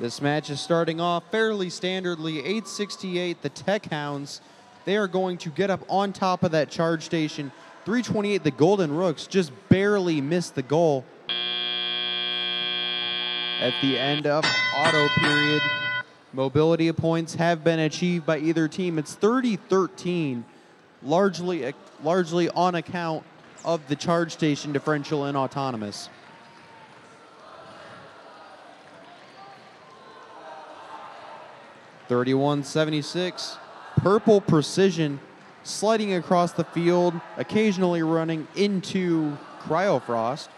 This match is starting off fairly standardly. 868, the Tech Hounds. They are going to get up on top of that charge station. 328, the Golden Rooks just barely missed the goal. At the end of auto period, mobility points have been achieved by either team. It's 30-13, largely largely on account of the charge station differential and autonomous. Thirty-one seventy-six, purple precision, sliding across the field, occasionally running into Cryofrost.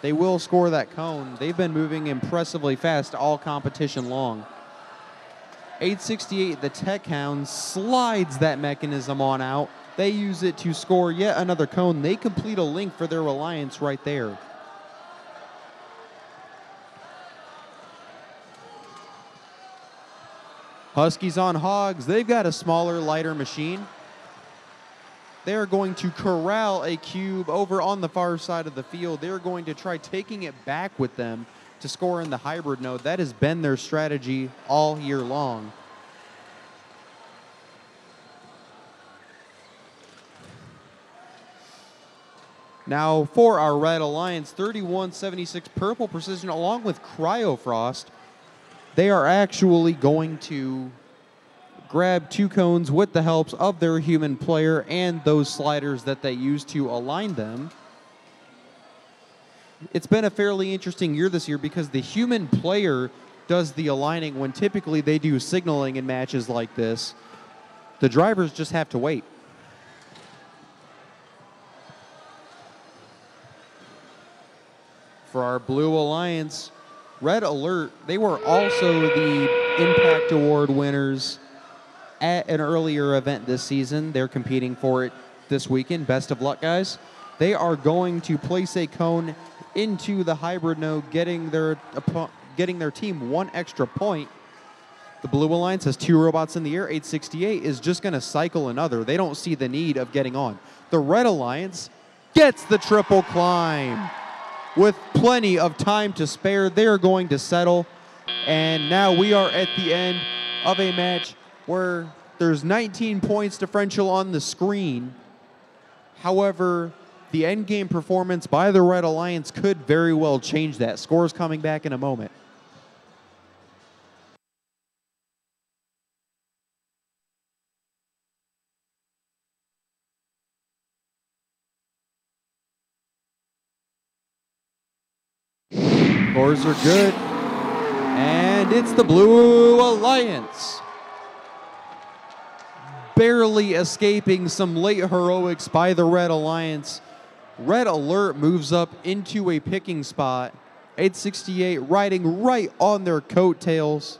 They will score that cone. They've been moving impressively fast all competition long. 868, the Tech Hound slides that mechanism on out. They use it to score yet another cone. They complete a link for their Alliance right there. Huskies on Hogs. They've got a smaller, lighter machine. They're going to corral a cube over on the far side of the field. They're going to try taking it back with them to score in the hybrid node. That has been their strategy all year long. Now for our Red Alliance, 3176 Purple Precision along with Cryofrost, they are actually going to grab two cones with the helps of their human player and those sliders that they use to align them. It's been a fairly interesting year this year because the human player does the aligning when typically they do signaling in matches like this. The drivers just have to wait. For our Blue Alliance, Red Alert, they were also the Impact Award winners at an earlier event this season. They're competing for it this weekend. Best of luck, guys. They are going to place a cone into the hybrid node, getting their getting their team one extra point. The Blue Alliance has two robots in the air. 868 is just going to cycle another. They don't see the need of getting on. The Red Alliance gets the triple climb with plenty of time to spare. They're going to settle. And now we are at the end of a match where there's 19 points differential on the screen. However, the end game performance by the Red Alliance could very well change that. Scores coming back in a moment. Scores are good. And it's the Blue Alliance. Barely escaping some late heroics by the Red Alliance. Red Alert moves up into a picking spot. 868 riding right on their coattails.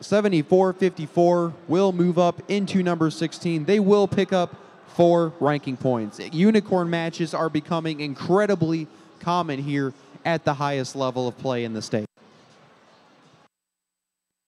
74-54 will move up into number 16. They will pick up four ranking points. Unicorn matches are becoming incredibly common here at the highest level of play in the state.